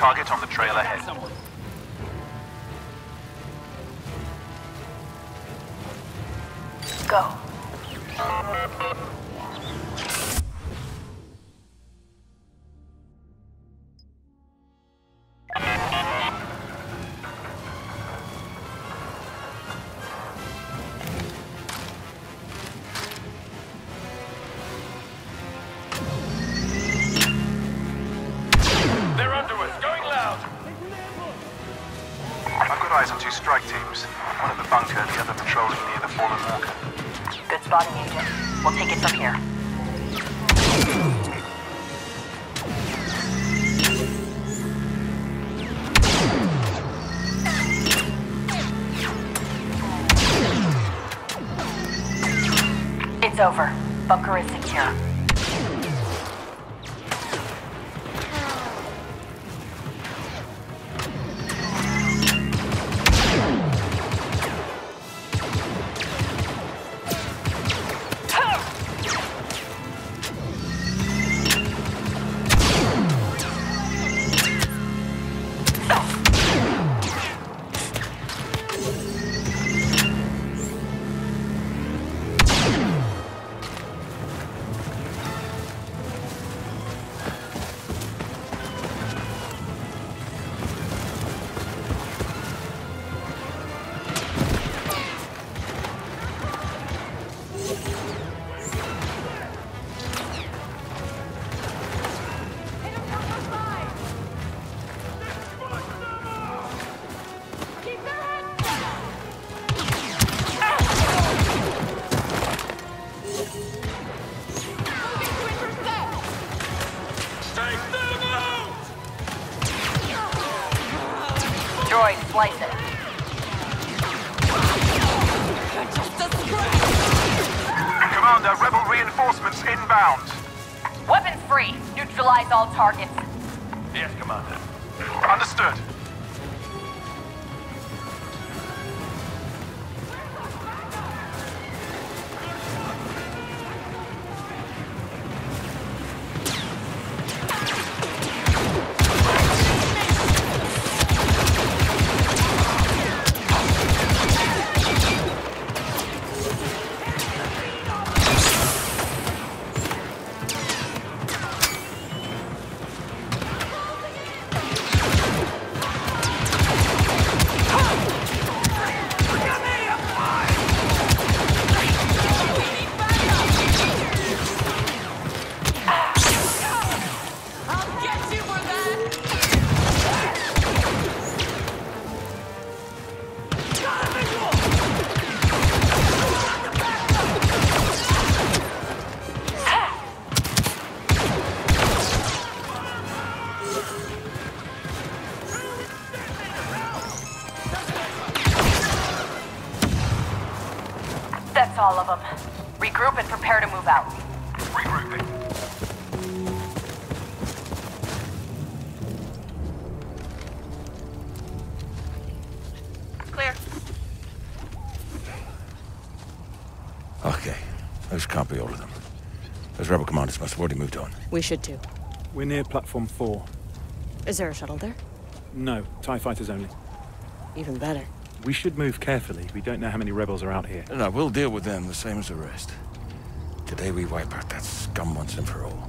target on the trail ahead. Go. Over. Bunker is secure. Out. Regrouping. Clear. Okay. Those can't be all of them. Those rebel commanders must have already moved on. We should too. We're near platform four. Is there a shuttle there? No, TIE fighters only. Even better. We should move carefully. We don't know how many rebels are out here. No, we'll deal with them the same as the rest. Today we wipe out that scum once and for all.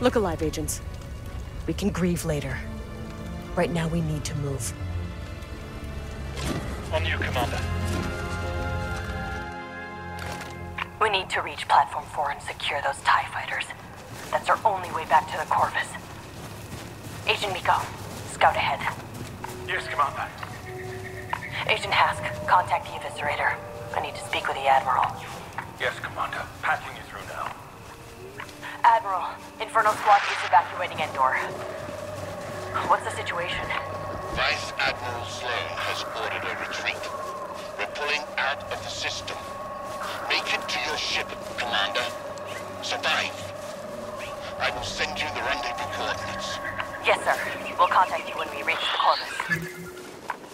Look alive, agents. We can grieve later. Right now, we need to move. On you, Commander. Need to reach Platform 4 and secure those TIE fighters. That's our only way back to the Corvus. Agent Meeko, scout ahead. Yes, Commander. Agent Hask, contact the Eviscerator. I need to speak with the Admiral. Yes, Commander. Patching you through now. Admiral, Inferno Squad is evacuating Endor. What's the situation? Vice Admiral Sloane has ordered will send you the rendezvous coordinates. Yes, sir. We'll contact you when we reach the Corvus.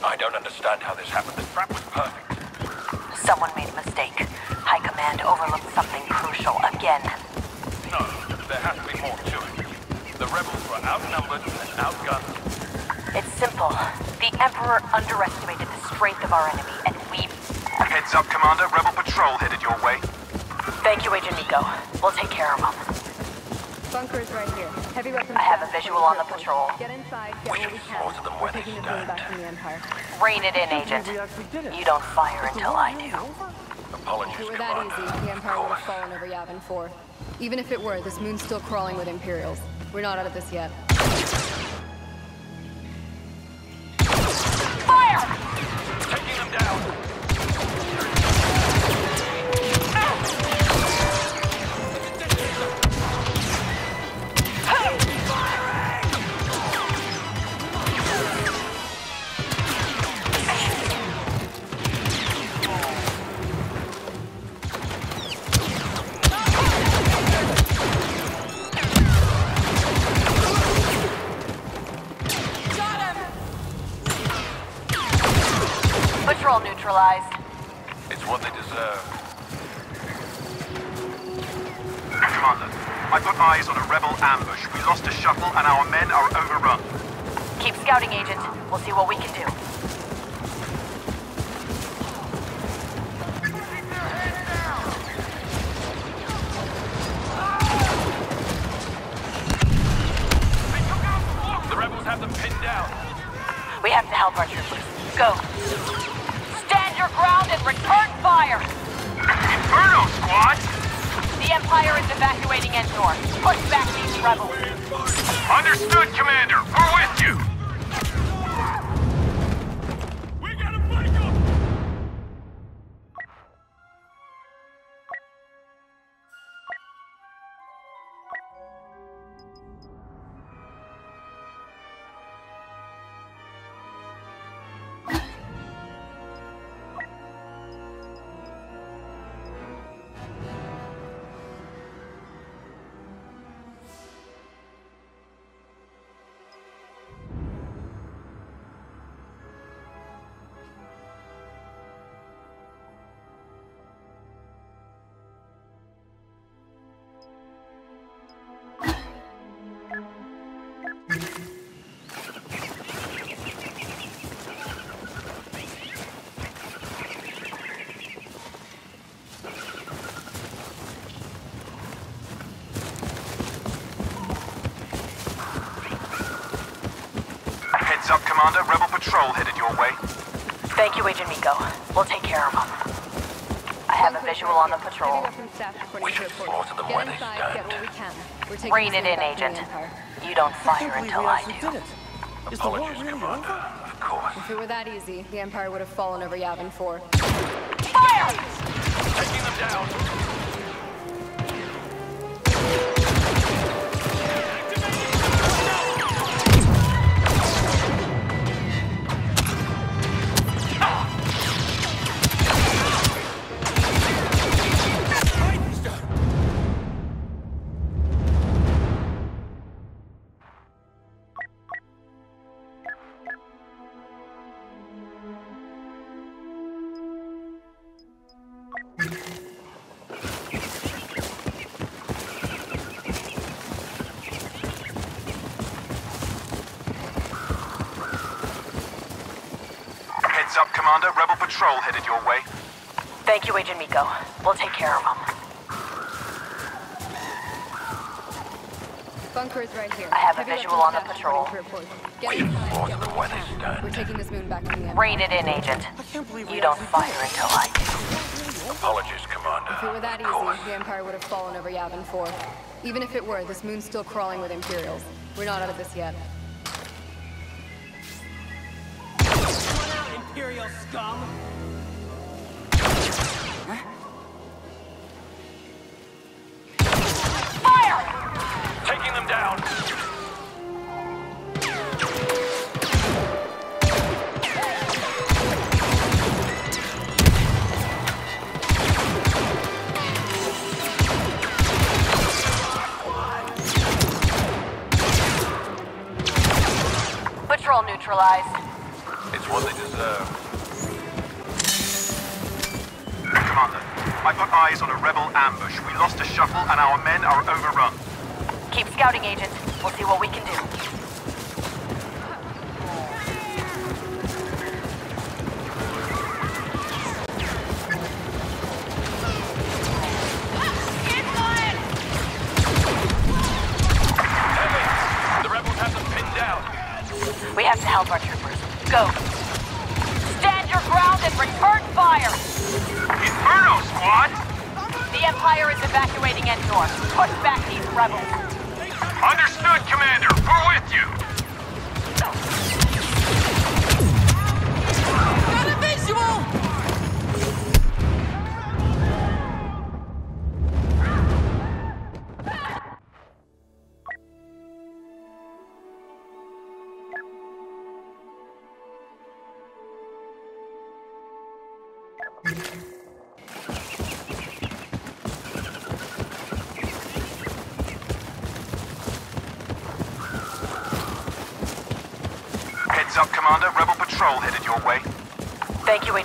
I don't understand how this happened. The trap was perfect. Someone made a mistake. High Command overlooked something crucial again. No, there has to be more to it. The rebels were outnumbered and outgunned. It's simple. The Emperor underestimated the strength of our enemy, and we... Heads up, Commander. Rebel patrol headed your way. Thank you, Agent Meeko. We'll take care of them. Bunker is right here. Heavy weapons. I have a visual on the patrol. Get inside, get We what we should can. slaughter them where they the stand. back the Empire. Rein it in, Agent. You don't fire until I do. Apologies, If it were that easy, the Empire would have fallen over Yavin 4. Even if it were, this moon's still crawling with Imperials. We're not out of this yet. Keep scouting, Agent. We'll see what we can do. The rebels have them pinned down. We have to help our troopers. Go. Stand your ground and return fire! Inferno, squad! The Empire is evacuating Endor. Push back these rebels. Understood, Commander. We're with you. Patrol headed your way. Thank you, Agent Meeko. We'll take care of them. I have a visual on the patrol. Heavy weapons staff reporting We should reports. slaughter them Get where they inside, stand. get what we can. We're taking Rein it in, back from the Agent. You don't fire until I do. Apologies, Commander. Of course. If it were that easy, the Empire would have fallen over Yavin 4. Fire! Taking them down. Patrol headed your way. Thank you, Agent Meeko. We'll take care of them. Bunker is right here. I have a visual on the patrol. reporting to reports. Get inside, slaughter get them what where we they can. stand. We're taking this moon back from the Empire. Rein it in, Agent. You don't fire until I do. Apologies, Commander. If it were that easy, the Empire would have fallen over Yavin 4. Even if it were, this moon's still crawling with Imperials. We're not out of this yet. Imperial scum! Neutralized. It's what they deserve. Commander, I've got eyes on a rebel ambush. We lost a shuttle and our men are overrun. Keep scouting, Agent. We'll see what we can do. To help our troopers. Go. Stand your ground and return fire! Inferno, squad! The Empire is evacuating Endor. Push back these rebels. Understood, Commander. We're with you.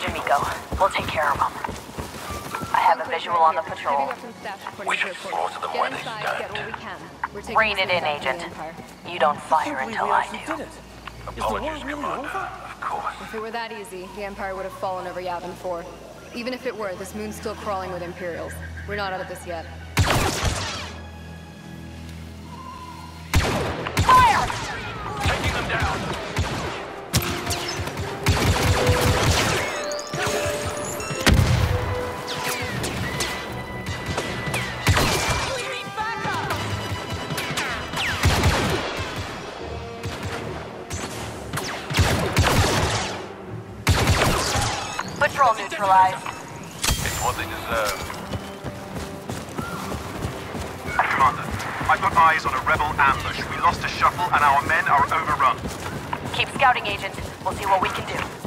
Thank you, We'll take care of them. I have a visual on the patrol. We should slaughter them where they stand. Rein it in, Agent. You don't fire until I do. Apologies, Commander. Of course. If it were that easy, the Empire would have fallen over Yavin 4. Even if it were, this moon's still crawling with Imperials. We're not out of this yet. Neutralized. It's what they deserve. Commander, I've got eyes on a rebel ambush. We lost a shuttle and our men are overrun. Keep scouting, Agent. We'll see what we can do.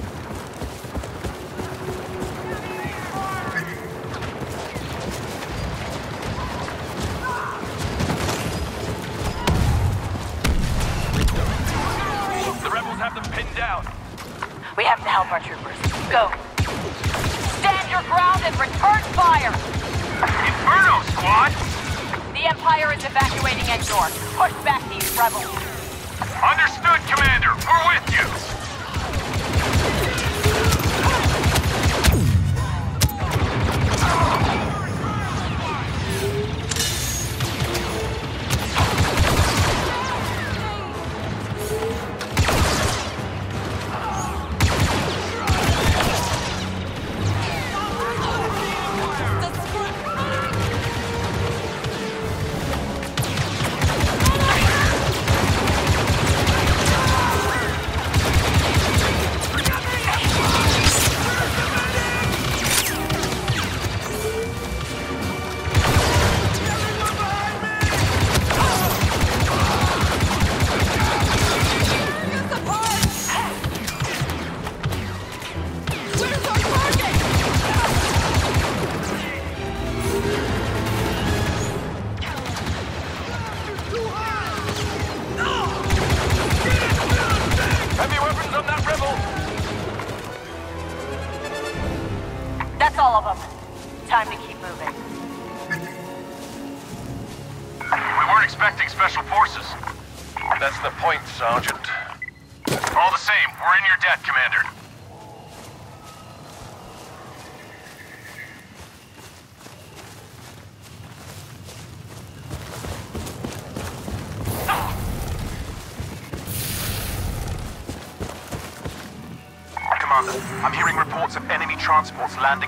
Transports landing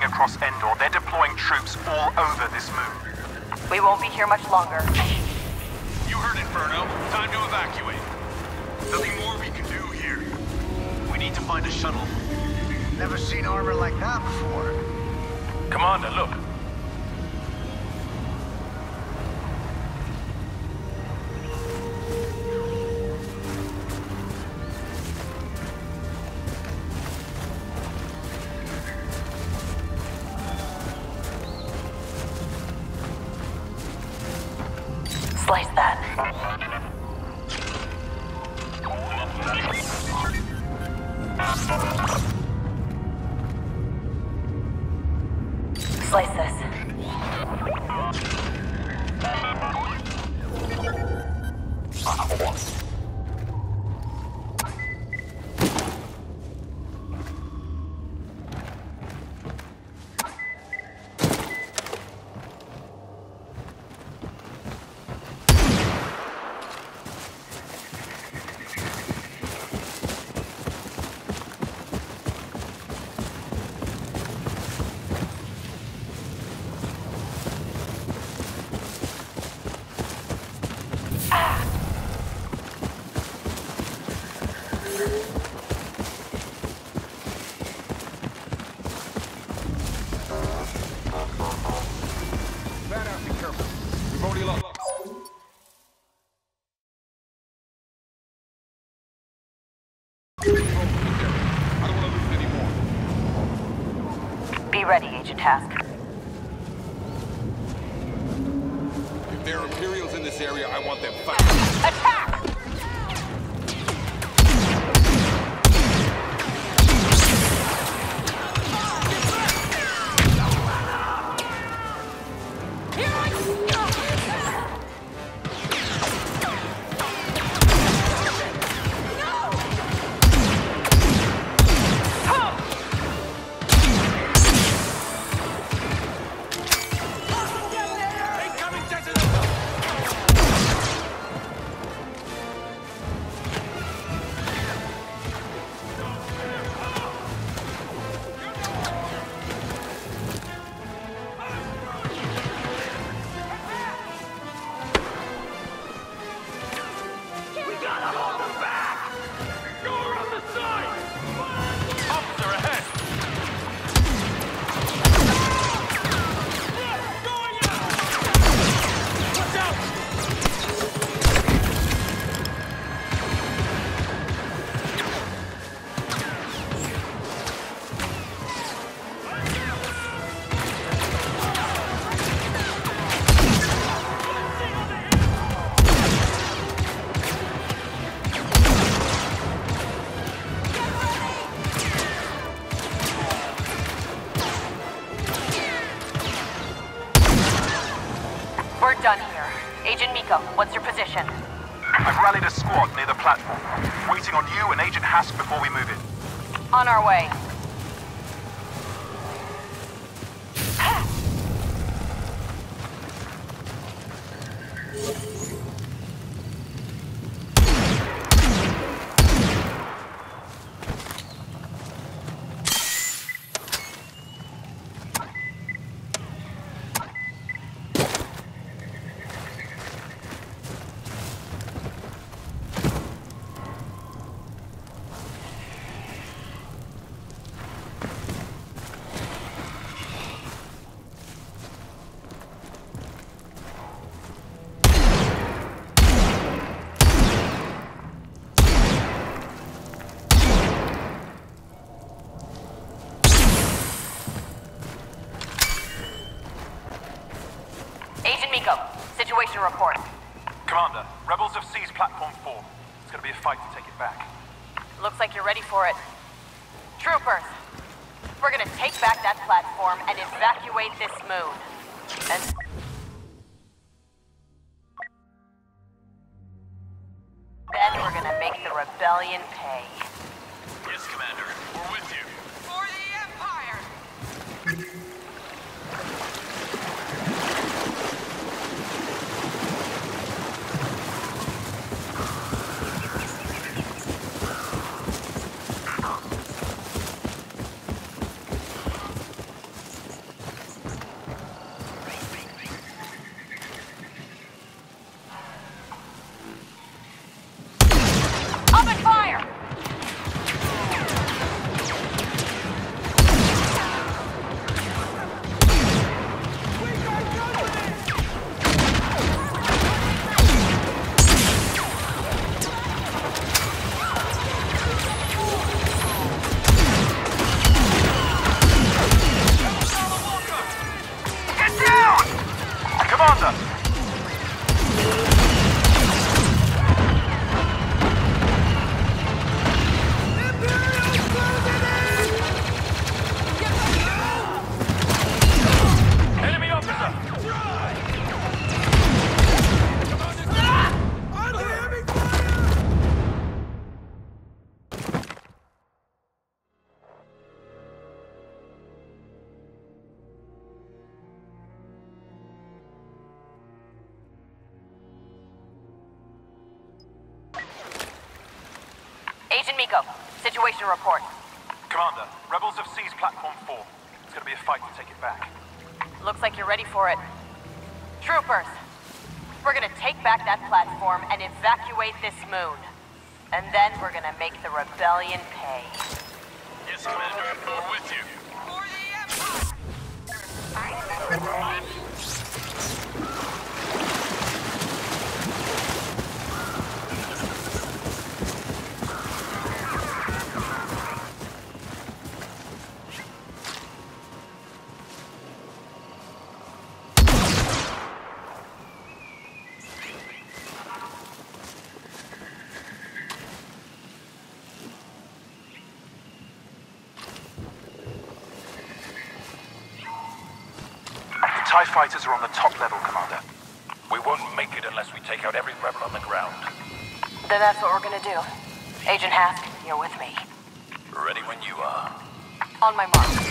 Splice ready, evacuate this moon. Report. Commander, rebels have seized Platform 4. It's gonna be a fight to take it back. Looks like you're ready for it. Troopers, we're gonna take back that platform and evacuate this moon. And then we're gonna make the rebellion pay. Are on the top level, Commander. We won't make it unless we take out every rebel on the ground. Then that's what we're gonna do. Agent Hask, you're with me. Ready when you are. On my mark.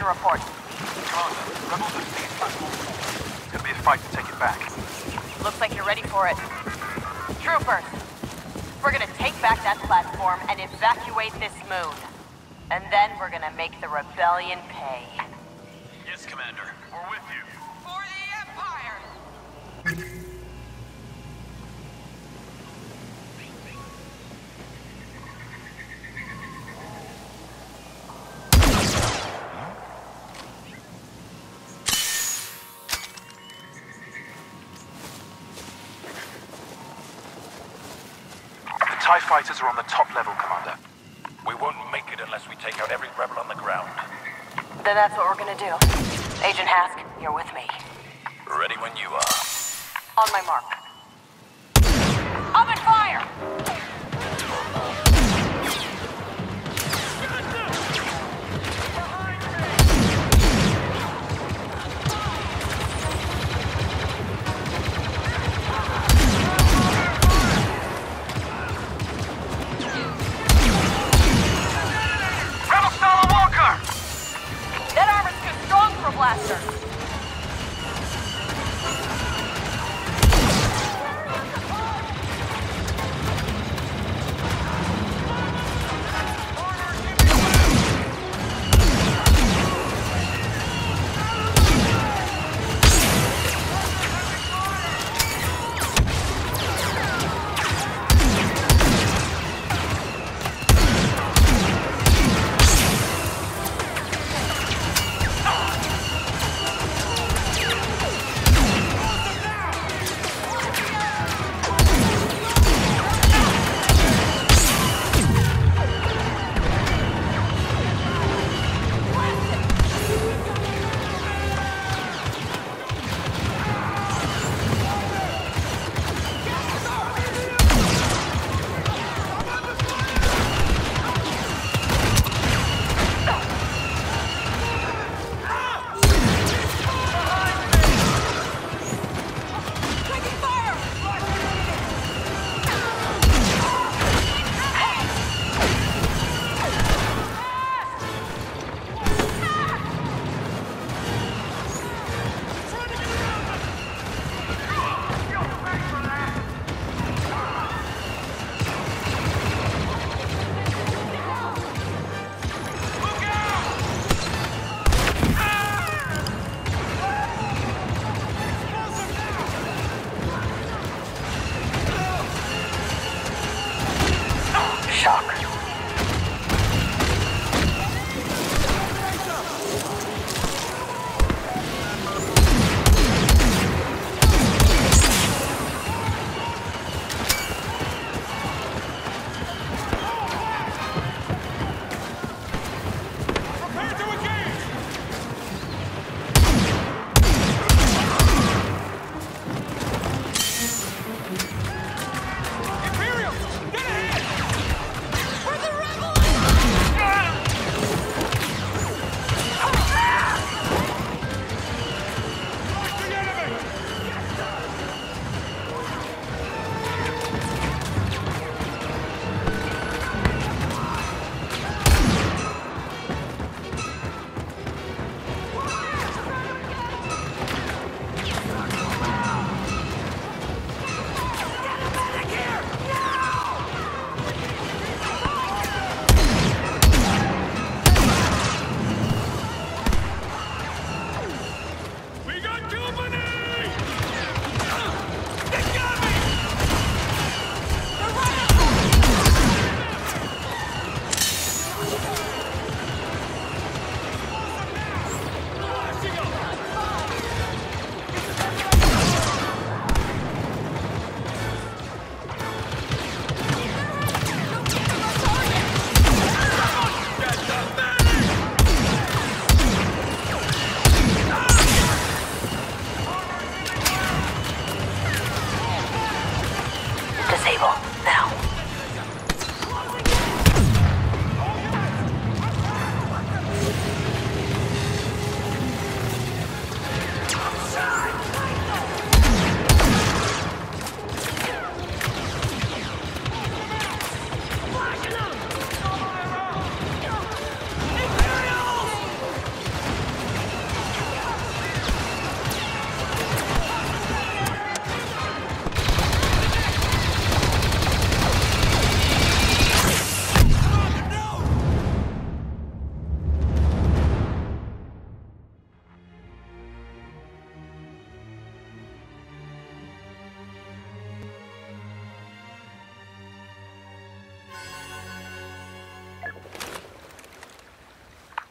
Situation report. Commander, rebels have seized Platform 4. It's gonna be a fight to take it back. Looks like you're ready for it. Troopers, we're gonna take back that platform and evacuate this moon. And then we're gonna make the rebellion pay. TIE fighters are on the top level, Commander. We won't make it unless we take out every rebel on the ground. Then that's what we're gonna do. Agent Hask, you're with me. Ready when you are. On my mark.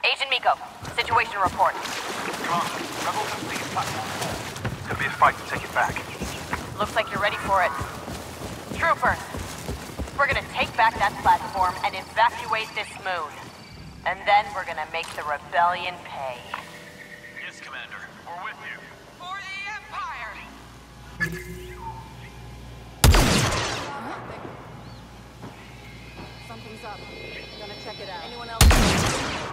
Agent Meeko, situation report. Commander, rebels have seized platform 4. Could be a fight to take it back. Looks like you're ready for it. Troopers, we're gonna take back that platform and evacuate this moon. And then we're gonna make the rebellion pay. Yes, Commander. We're with you. For the Empire! Something's up. Gonna check it out. Anyone else?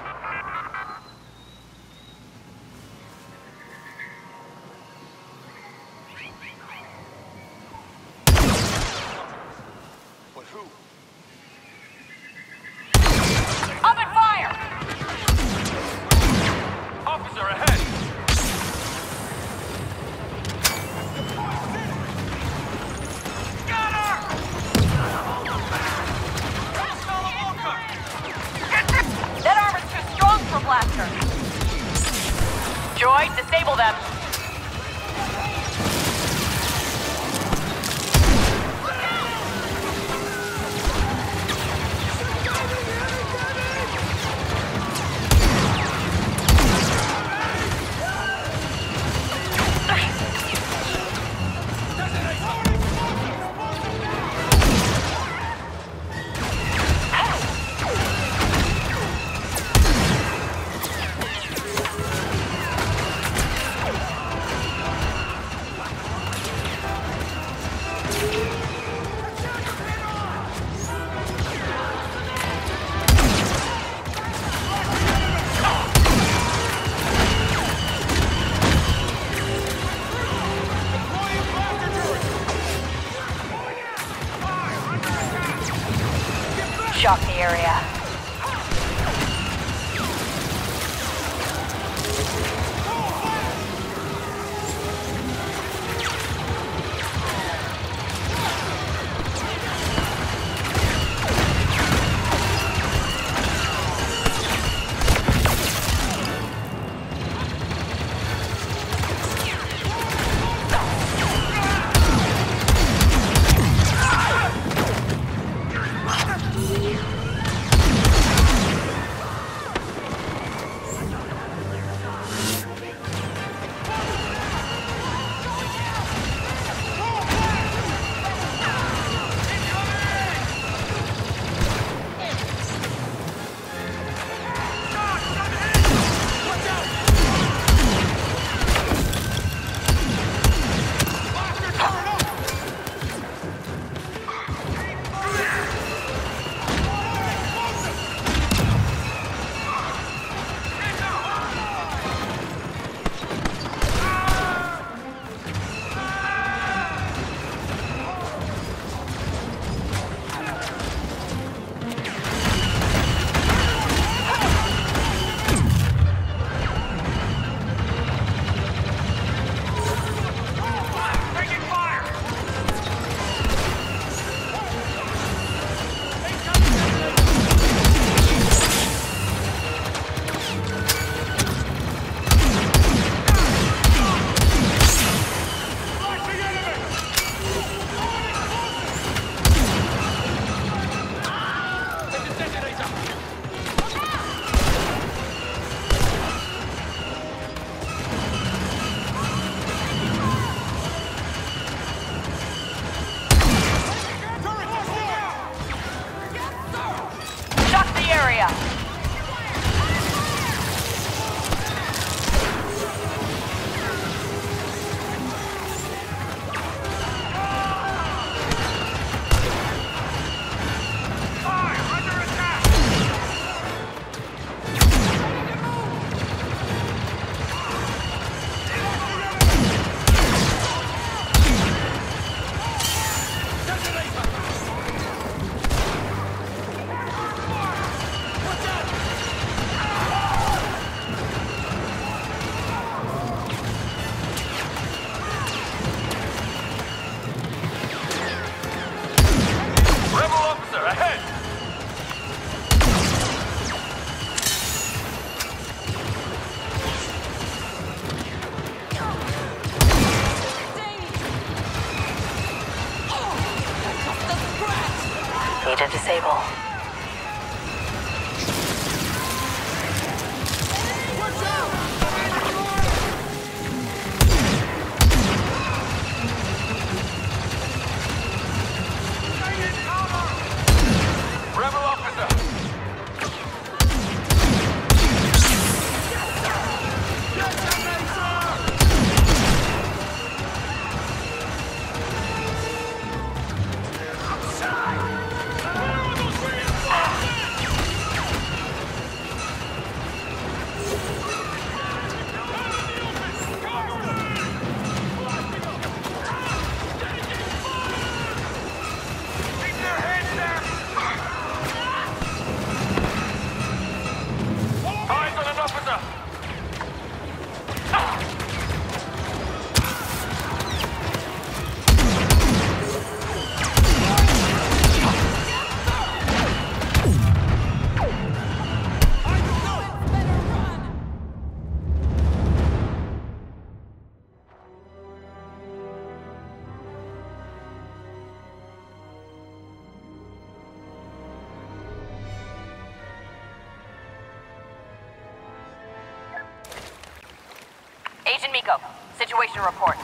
Report.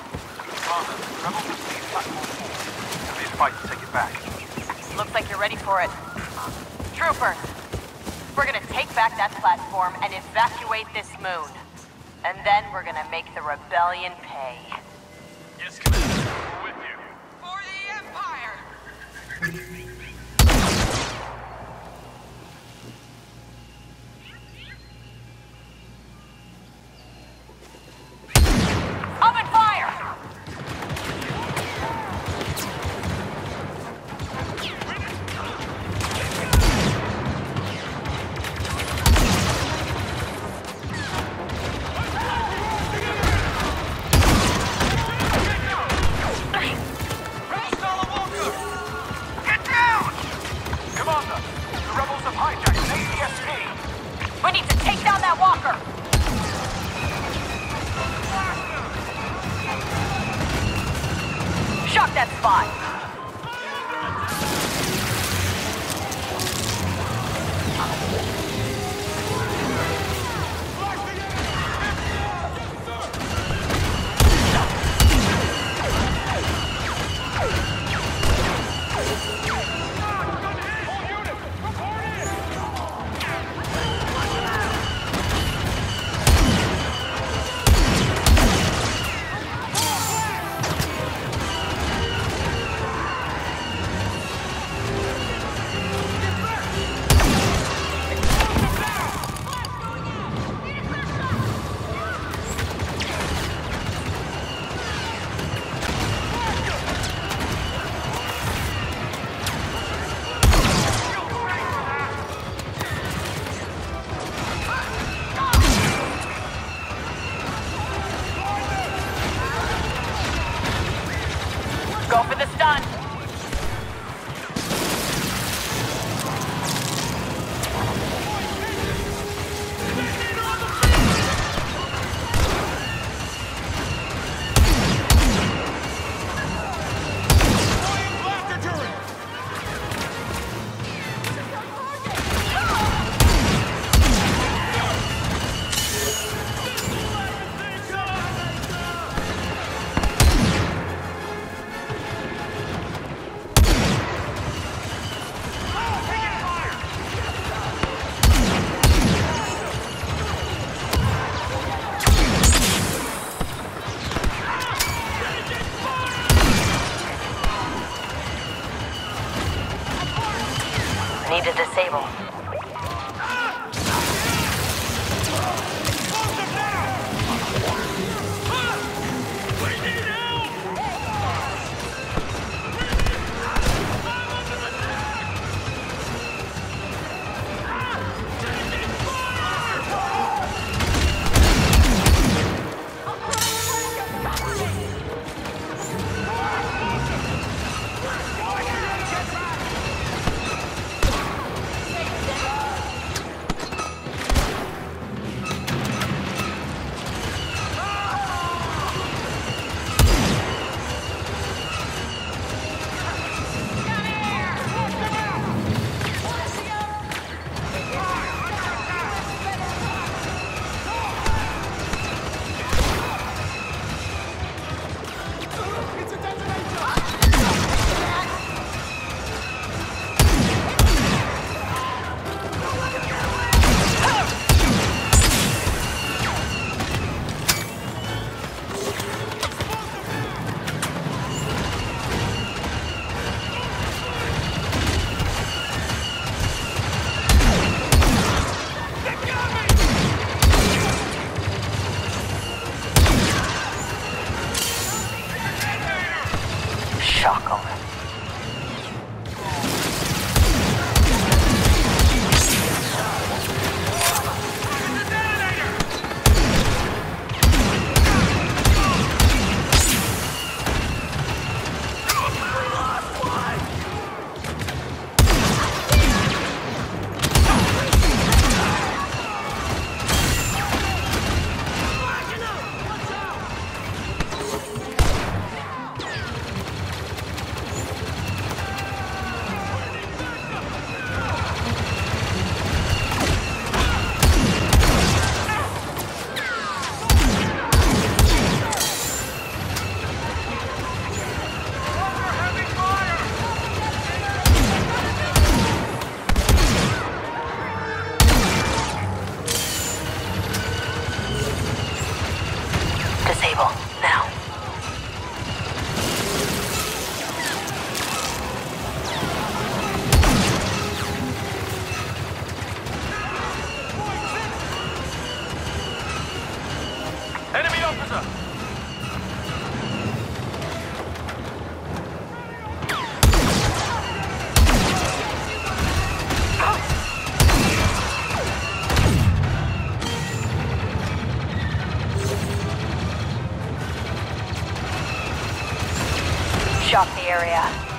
Area.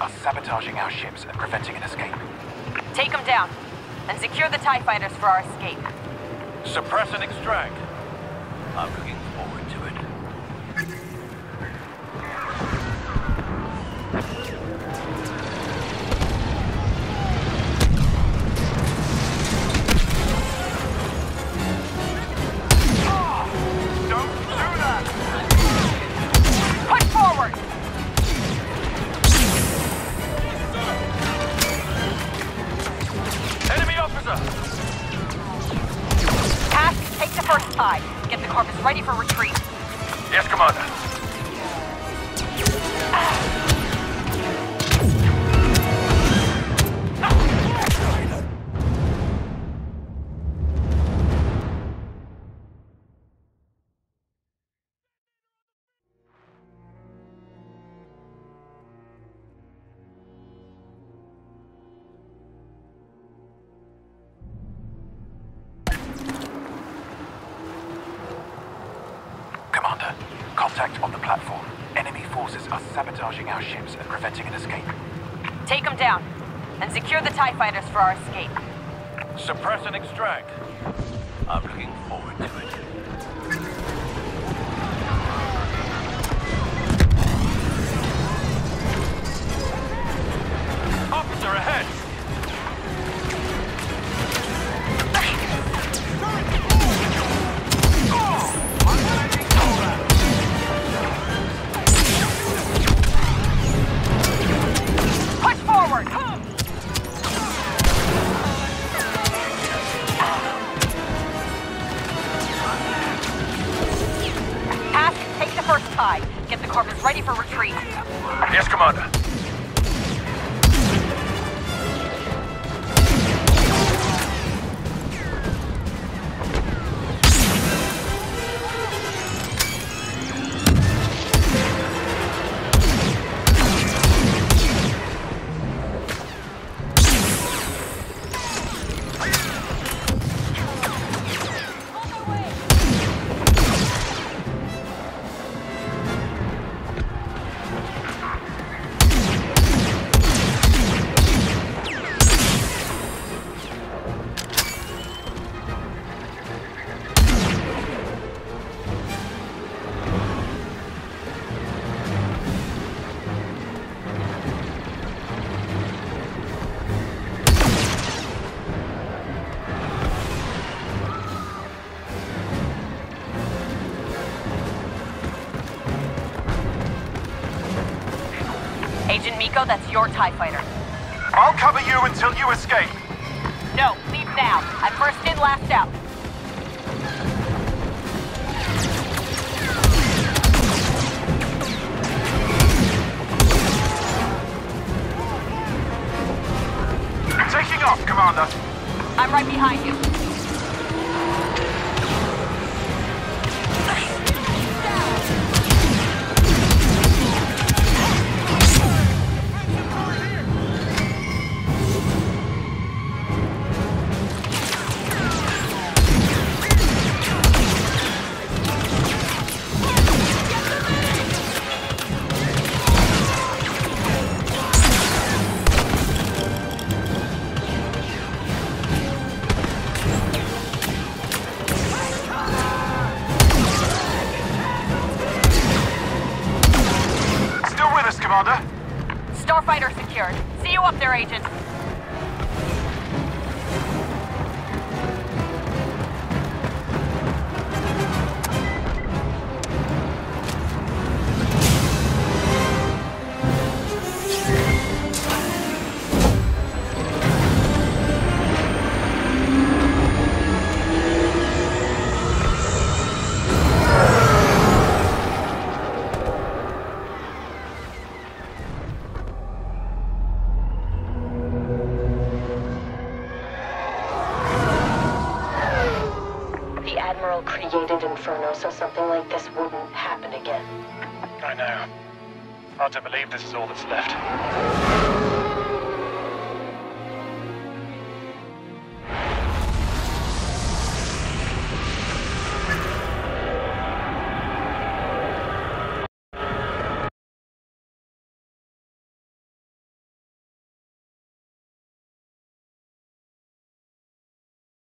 Are sabotaging our ships and preventing an escape. Take them down, and secure the TIE fighters for our escape. Suppress and extract. I'm cooking and extract. Rico, that's your TIE fighter. I'll cover you until you escape. No, leave now. I first this is all that's left.